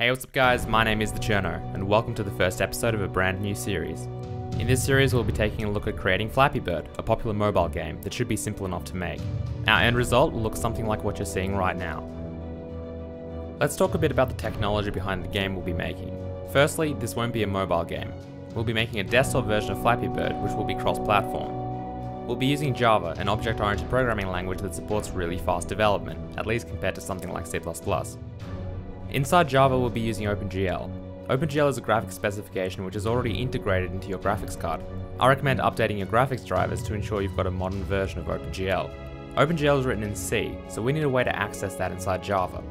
Hey, what's up guys? My name is The Cherno, and welcome to the first episode of a brand new series. In this series, we'll be taking a look at creating Flappy Bird, a popular mobile game that should be simple enough to make. Our end result will look something like what you're seeing right now. Let's talk a bit about the technology behind the game we'll be making. Firstly, this won't be a mobile game. We'll be making a desktop version of Flappy Bird, which will be cross-platform. We'll be using Java, an object-oriented programming language that supports really fast development, at least compared to something like C++. Inside Java, we'll be using OpenGL. OpenGL is a graphics specification which is already integrated into your graphics card. I recommend updating your graphics drivers to ensure you've got a modern version of OpenGL. OpenGL is written in C, so we need a way to access that inside Java.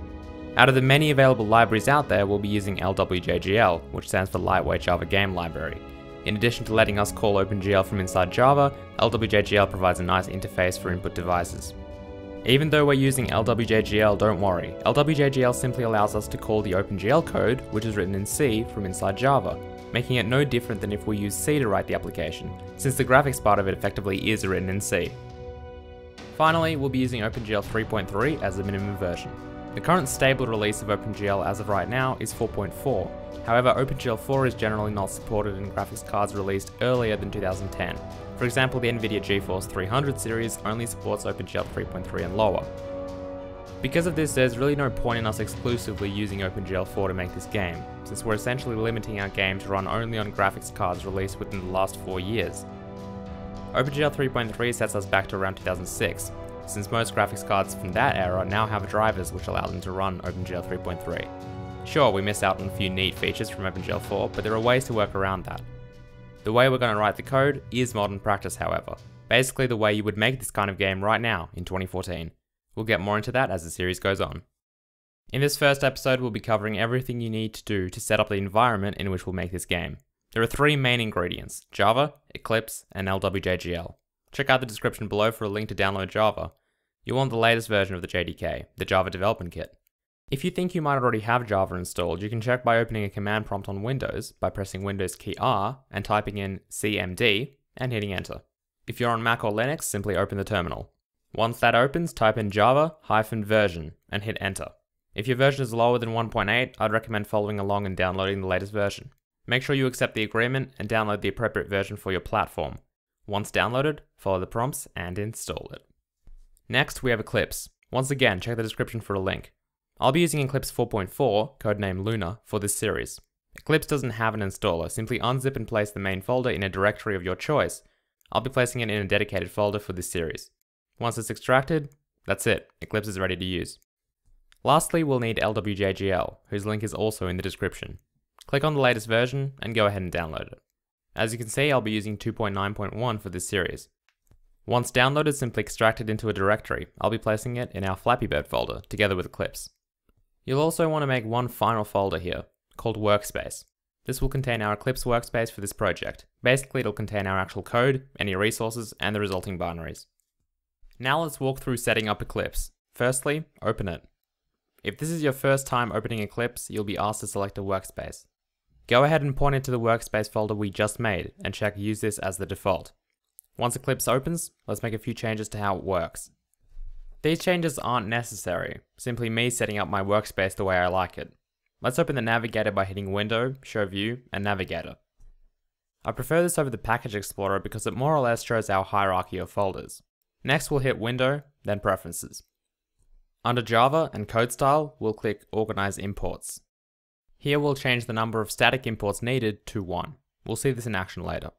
Out of the many available libraries out there, we'll be using LWJGL, which stands for Lightweight Java Game Library. In addition to letting us call OpenGL from inside Java, LWJGL provides a nice interface for input devices. Even though we're using LWJGL, don't worry. LWJGL simply allows us to call the OpenGL code, which is written in C, from inside Java, making it no different than if we use C to write the application, since the graphics part of it effectively is written in C. Finally, we'll be using OpenGL 3.3 as the minimum version. The current stable release of OpenGL as of right now is 4.4, however OpenGL 4 is generally not supported in graphics cards released earlier than 2010. For example, the NVIDIA GeForce 300 series only supports OpenGL 3.3 and lower. Because of this, there's really no point in us exclusively using OpenGL 4 to make this game, since we're essentially limiting our game to run only on graphics cards released within the last 4 years. OpenGL 3.3 sets us back to around 2006, since most graphics cards from that era now have drivers which allow them to run OpenGL 3.3. Sure, we miss out on a few neat features from OpenGL 4, but there are ways to work around that. The way we're going to write the code is modern practice, however. Basically the way you would make this kind of game right now in 2014. We'll get more into that as the series goes on. In this first episode, we'll be covering everything you need to do to set up the environment in which we'll make this game. There are three main ingredients, Java, Eclipse, and LWJGL. Check out the description below for a link to download Java. You'll want the latest version of the JDK, the Java Development Kit. If you think you might already have Java installed, you can check by opening a command prompt on Windows by pressing Windows key R and typing in cmd and hitting enter. If you're on Mac or Linux, simply open the terminal. Once that opens, type in java-version and hit enter. If your version is lower than 1.8, I'd recommend following along and downloading the latest version. Make sure you accept the agreement and download the appropriate version for your platform. Once downloaded, follow the prompts and install it. Next, we have Eclipse. Once again, check the description for a link. I'll be using Eclipse 4.4, codename Luna, for this series. Eclipse doesn't have an installer, simply unzip and place the main folder in a directory of your choice. I'll be placing it in a dedicated folder for this series. Once it's extracted, that's it, Eclipse is ready to use. Lastly, we'll need LWJGL, whose link is also in the description. Click on the latest version and go ahead and download it. As you can see, I'll be using 2.9.1 for this series. Once downloaded, simply extract it into a directory. I'll be placing it in our Flappy Bird folder, together with Eclipse. You'll also want to make one final folder here, called Workspace. This will contain our Eclipse workspace for this project. Basically, it'll contain our actual code, any resources, and the resulting binaries. Now let's walk through setting up Eclipse. Firstly, open it. If this is your first time opening Eclipse, you'll be asked to select a workspace. Go ahead and point it to the workspace folder we just made and check use this as the default. Once Eclipse opens, let's make a few changes to how it works. These changes aren't necessary, simply me setting up my workspace the way I like it. Let's open the Navigator by hitting Window, Show View, and Navigator. I prefer this over the Package Explorer because it more or less shows our hierarchy of folders. Next we'll hit Window, then Preferences. Under Java and Code Style, we'll click Organize Imports. Here we'll change the number of static imports needed to 1. We'll see this in action later.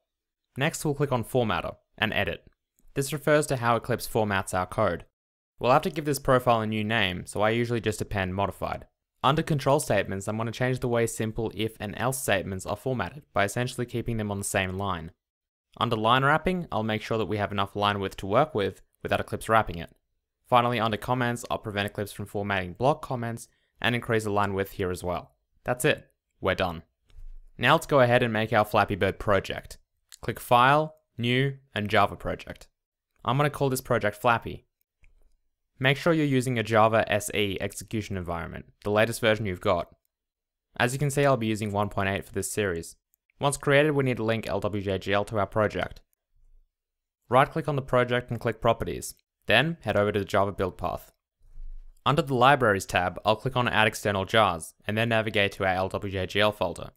Next we'll click on Formatter and Edit. This refers to how Eclipse formats our code. We'll have to give this profile a new name, so I usually just append modified. Under control statements, I'm going to change the way simple if and else statements are formatted by essentially keeping them on the same line. Under line wrapping, I'll make sure that we have enough line width to work with without Eclipse wrapping it. Finally, under comments, I'll prevent Eclipse from formatting block comments and increase the line width here as well. That's it. We're done. Now let's go ahead and make our Flappy Bird project. Click File, New, and Java Project. I'm going to call this project Flappy. Make sure you're using a Java SE execution environment, the latest version you've got. As you can see, I'll be using 1.8 for this series. Once created, we need to link LWJGL to our project. Right click on the project and click Properties. Then, head over to the Java build path. Under the Libraries tab, I'll click on Add External Jars, and then navigate to our LWJGL folder.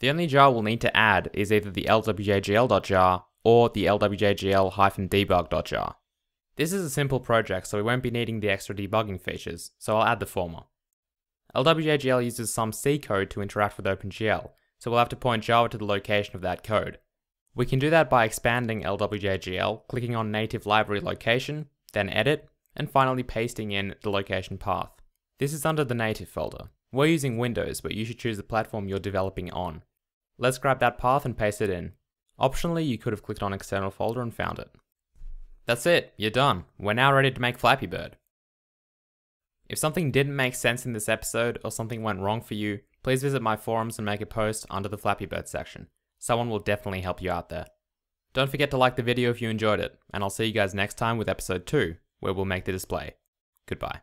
The only jar we'll need to add is either the lwjgl.jar or the lwjgl-debug.jar. This is a simple project, so we won't be needing the extra debugging features, so I'll add the former. LWJGL uses some C code to interact with OpenGL, so we'll have to point Java to the location of that code. We can do that by expanding LWJGL, clicking on Native Library Location, then Edit, and finally pasting in the location path. This is under the native folder. We're using Windows, but you should choose the platform you're developing on. Let's grab that path and paste it in. Optionally, you could have clicked on external folder and found it. That's it, you're done. We're now ready to make Flappy Bird. If something didn't make sense in this episode or something went wrong for you, please visit my forums and make a post under the Flappy Bird section. Someone will definitely help you out there. Don't forget to like the video if you enjoyed it, and I'll see you guys next time with episode 2, where we'll make the display. Goodbye.